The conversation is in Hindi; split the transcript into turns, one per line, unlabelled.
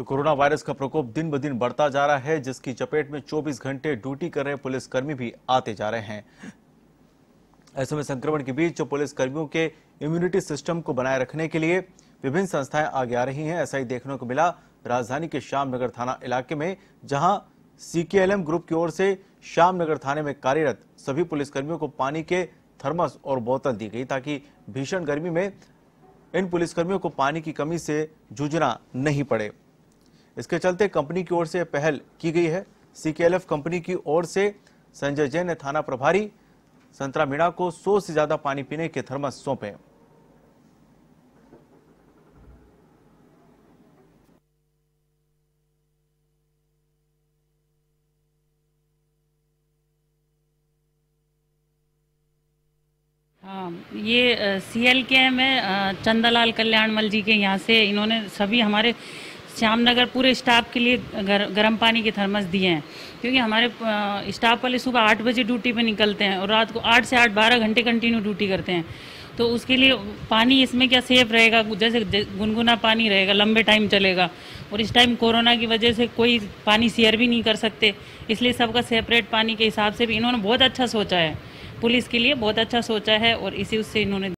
तो कोरोना वायरस का प्रकोप दिन ब दिन बढ़ता जा रहा है, जिसकी चपेट में 24 घंटे ड्यूटी कर रहे पुलिसकर्मी भी आते जा रहे हैं। ऐसे में संक्रमण के बीच पुलिस कर्मियों के इम्यूनिटी सिस्टम को बनाए रखने के लिए विभिन्न संस्थाएँ आगे आ रही हैं। ऐसा ही देखने को मिला राजधानी के श्यामनगर थाना इलाके में, जहाँ सीकेएलएम ग्रुप की ओर से श्यामनगर थाने में कार्यरत सभी पुलिसकर्मियों को पानी के थर्मस और बोतल दी गई ताकि भीषण गर्मी में इन पुलिसकर्मियों को पानी की कमी से जूझना नहीं पड़े। इसके चलते कंपनी की ओर से पहल की गई है। सीकेएलएफ कंपनी की ओर से संजय जैन ने थाना प्रभारी संतरा मीणा को 100 से ज़्यादा पानी पीने के थर्मस सौंपे।
हाँ ये सी एल के है चंदालाल कल्याणमल जी के यहाँ से इन्होंने सभी हमारे श्यामनगर पूरे स्टाफ के लिए गर, गर्म पानी के थर्मस दिए हैं। क्योंकि हमारे स्टाफ वाले सुबह आठ बजे ड्यूटी पे निकलते हैं और रात को आठ से आठ बारह घंटे कंटिन्यू ड्यूटी करते हैं। तो उसके लिए पानी इसमें क्या सेफ़ रहेगा? जैसे गुनगुना पानी रहेगा लंबे टाइम चलेगा। और इस टाइम कोरोना की वजह से कोई पानी शेयर भी नहीं कर सकते। इसलिए सबका सेपरेट पानी के हिसाब से भी इन्होंने बहुत अच्छा सोचा है। पुलिस के लिए बहुत अच्छा सोचा है और इसी उससे इन्होंने